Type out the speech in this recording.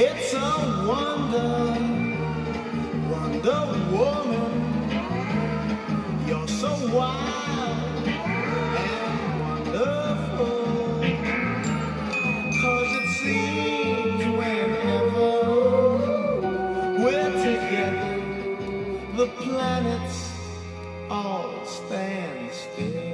It's a wonder, wonder woman, you're so wild. the planets all stand still.